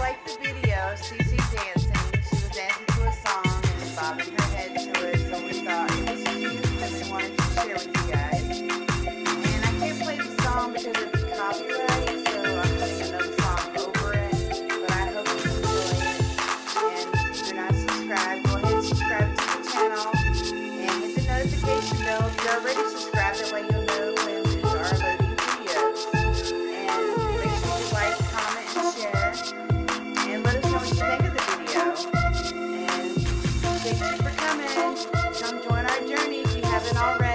like the video, see For coming. Come join our journey if you haven't already.